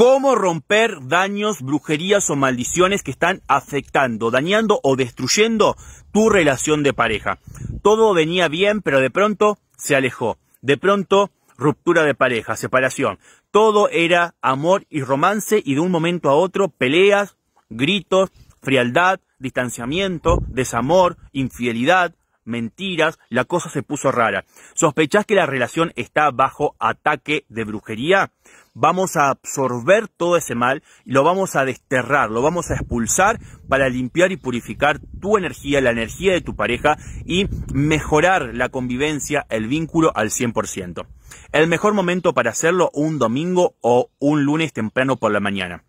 cómo romper daños, brujerías o maldiciones que están afectando, dañando o destruyendo tu relación de pareja. Todo venía bien, pero de pronto se alejó. De pronto, ruptura de pareja, separación. Todo era amor y romance y de un momento a otro peleas, gritos, frialdad, distanciamiento, desamor, infidelidad, mentiras, la cosa se puso rara. ¿Sospechás que la relación está bajo ataque de brujería? Vamos a absorber todo ese mal y lo vamos a desterrar, lo vamos a expulsar para limpiar y purificar tu energía, la energía de tu pareja y mejorar la convivencia, el vínculo al 100%. El mejor momento para hacerlo un domingo o un lunes temprano por la mañana.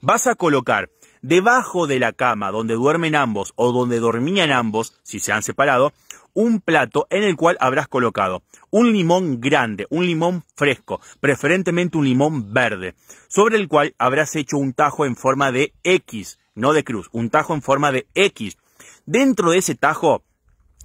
Vas a colocar debajo de la cama donde duermen ambos o donde dormían ambos, si se han separado, un plato en el cual habrás colocado un limón grande, un limón fresco, preferentemente un limón verde, sobre el cual habrás hecho un tajo en forma de X, no de cruz, un tajo en forma de X. Dentro de ese tajo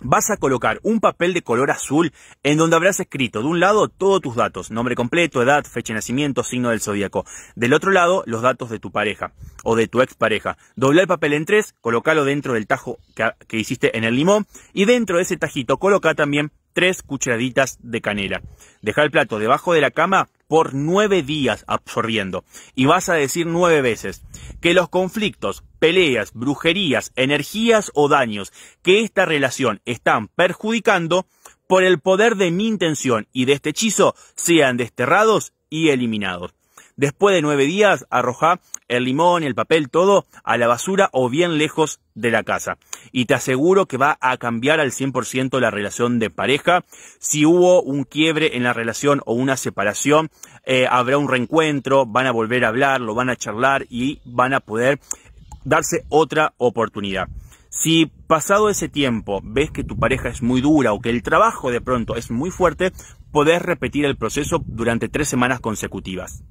vas a colocar un papel de color azul en donde habrás escrito de un lado todos tus datos, nombre completo, edad, fecha de nacimiento, signo del zodíaco. Del otro lado, los datos de tu pareja o de tu expareja. Dobla el papel en tres, colócalo dentro del tajo que, que hiciste en el limón y dentro de ese tajito coloca también tres cucharaditas de canela. Deja el plato debajo de la cama por nueve días absorbiendo. Y vas a decir nueve veces que los conflictos, peleas, brujerías, energías o daños que esta relación están perjudicando por el poder de mi intención y de este hechizo sean desterrados y eliminados. Después de nueve días, arroja el limón, el papel, todo a la basura o bien lejos de la casa. Y te aseguro que va a cambiar al 100% la relación de pareja. Si hubo un quiebre en la relación o una separación, eh, habrá un reencuentro, van a volver a hablar, lo van a charlar y van a poder darse otra oportunidad. Si pasado ese tiempo ves que tu pareja es muy dura o que el trabajo de pronto es muy fuerte, podés repetir el proceso durante tres semanas consecutivas.